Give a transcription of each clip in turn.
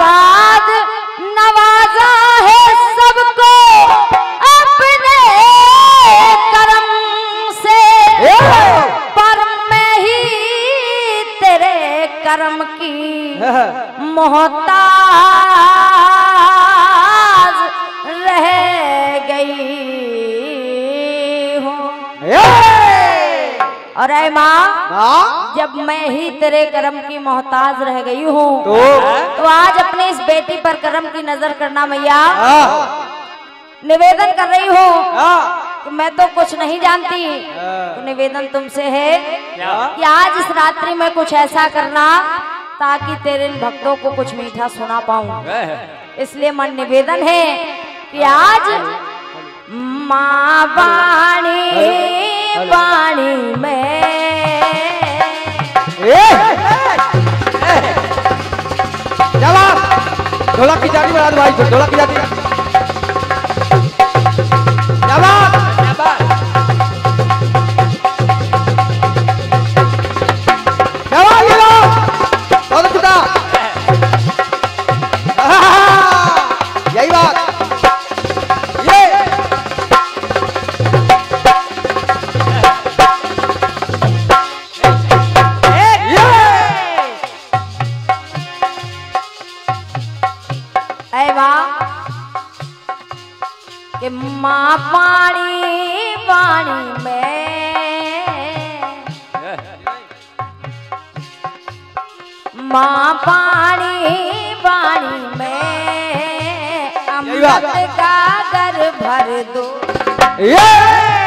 आज़ाद नवाजा है सबको अपने कर्म से। पर मैं ही तेरे कर्म की मोहताज और ऐ माँ जब मैं ही तेरे करम की मोहताज रह गई हूँ तो? तो आज अपनी इस बेटी पर कर्म की नज़र करना मैया। निवेदन कर रही हूँ। कि मैं तो कुछ नहीं जानती। तो निवेदन तुमसे है कि आज इस रात्रि में कुछ ऐसा करना ताकि तेरे इन भक्तों को कुछ मीठा सुना पाऊँ। इसलिए मन निवेदन है कि आज माँ वाणी वाणी में। ढोलक की जाती बना दो भाई ढोला ढोलक की जाती। माँ पानी पानी में। माँ पानी पानी में। अमृत का घर भर दो। ये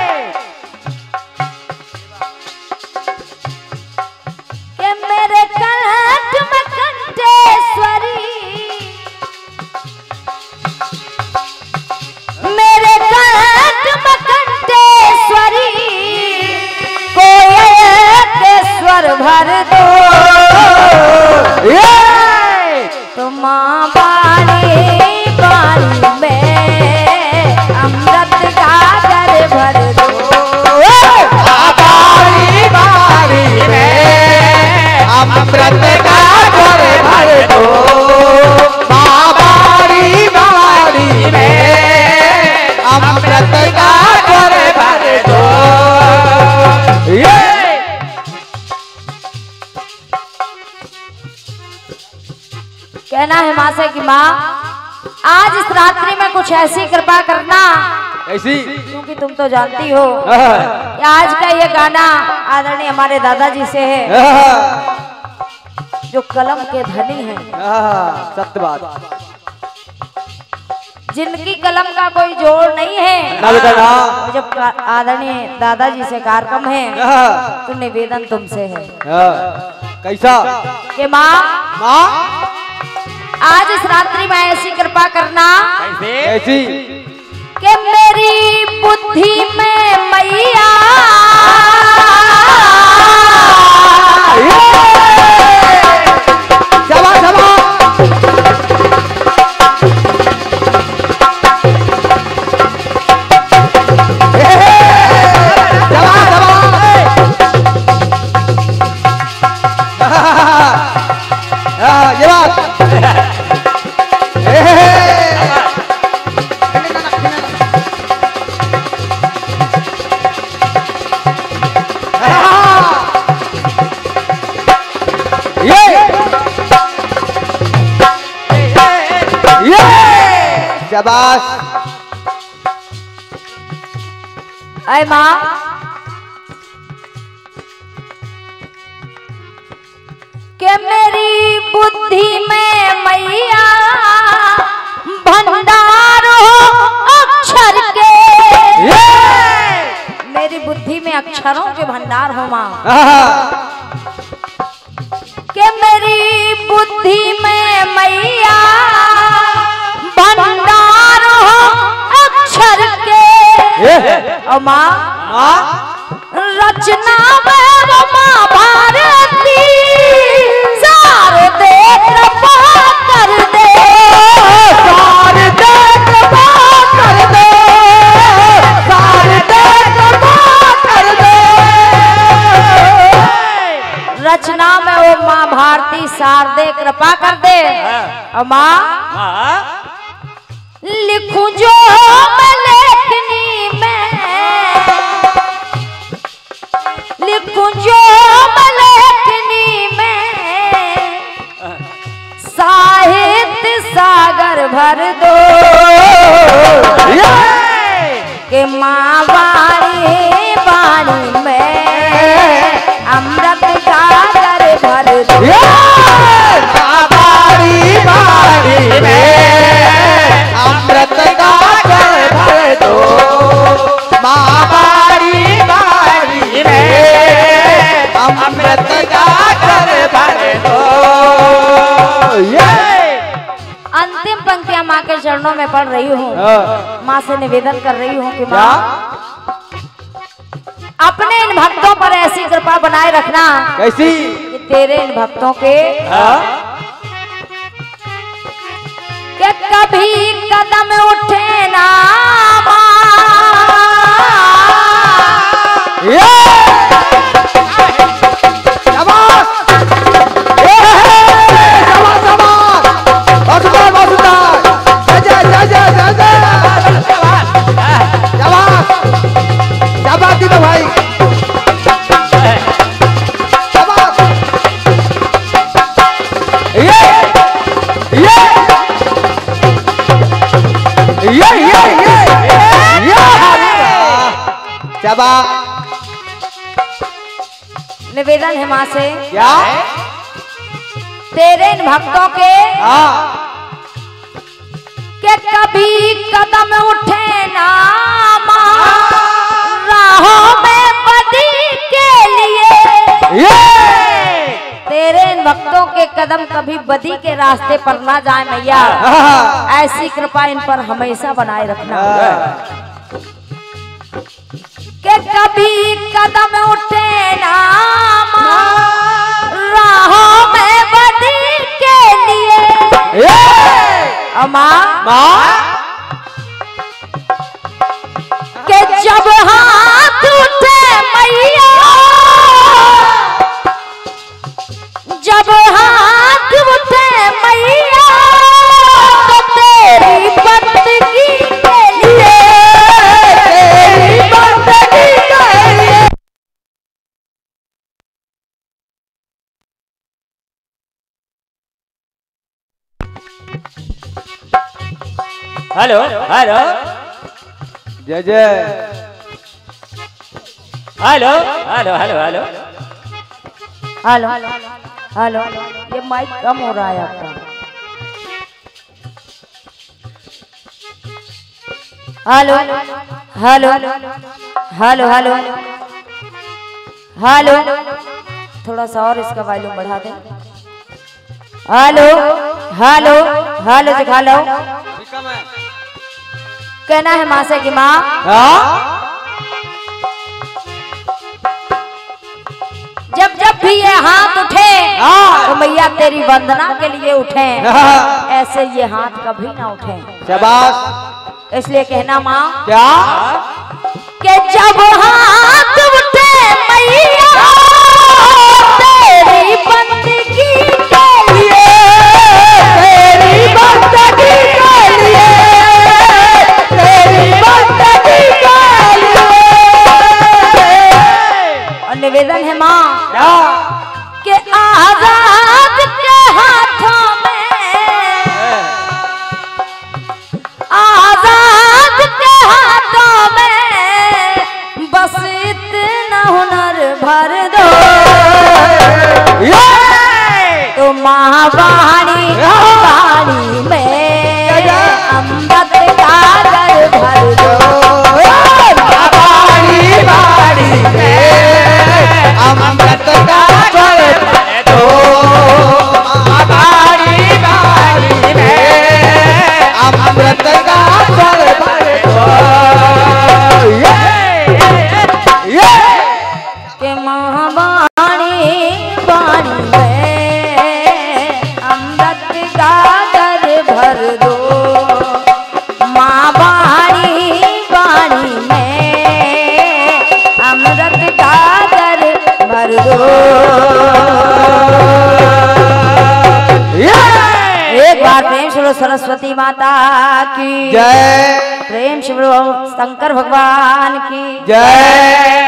माँ बाणी माँ आज इस रात्रि में कुछ ऐसी कृपा करना। ऐसी? क्योंकि तुम तो जानती हो आज का ये गाना आदरणीय हमारे दादाजी से है जो कलम के धनी है। सत्य बात। जिनकी कलम का कोई जोड़ नहीं है ना बेटा ना। जब आदरणीय दादाजी से कार्यक्रम है तो निवेदन तुमसे है। कैसा? कि माँ माँ? रात्रि में ऐसी कृपा करना ऐसी? कि मेरी बुद्धि में मैया शाबाश। अय माँ। कि मेरी बुद्धि में मैया भंडार हो अक्षर के। मेरी बुद्धि में अक्षरों के भंडार हो माँ। मा? रचना में मा भारती। सारे दे कृपा कर दे। सारे दे कृपा कर दे। सारे दे कृपा कर दे। रचना में ओ मा भारती शारदे कृपा कर दे। हाँ। मा? हाँ। लिखूं जो मैं लिखूं जो मैं। साहित्य सागर भर दो। के माँ वाणी वाणी में। अमृत सागर भर दो। बारी बारी में। पढ़ रही हूँ हाँ। माँ से निवेदन कर रही हूँ कि माँ अपने इन भक्तों पर ऐसी कृपा बनाए रखना कैसी कि तेरे इन भक्तों के हाँ? कि कभी कदम उठे ना माँ। ये ये ये ये शाबाश निवेदन है माँ से। क्या? तेरे इन भक्तों के के कभी कदम उठे ना माँ। राहों में कदम कभी बदी के रास्ते पर ना जाए मैया। हाँ। ऐसी कृपा इन पर हमेशा बनाए रखना। के कभी कदम उठे ना राहों में बदी के लिए। अमा माँ। हेलो हेलो जय जय। Hello hello hello hello hello hello ये माइक कम हो रहा है आपका। Hello hello hello hello hello थोड़ा सा और इसका वॉल्यूम बढ़ा दे। हेलो हेलो हेलो दिखा लो कहना है माँ से कि माँ। जब जब भी ये हाथ उठे। तो मैया तेरी वंदना के लिए उठे। ऐसे ये हाथ कभी ना उठे। शाबाश। इसलिए कहना माँ क्या? कि जब हाथ उठे मैया निवेदन है माँ। कि आज़ाद के हाथों में आज़ाद के हाथों में बस इतना हुनर भर दो। तो महावाणी वाणी में उठाकर मर दो एक बार प्रेम से सरस्वती माता की। जय। प्रेम से बोलो शंकर भगवान की। जय।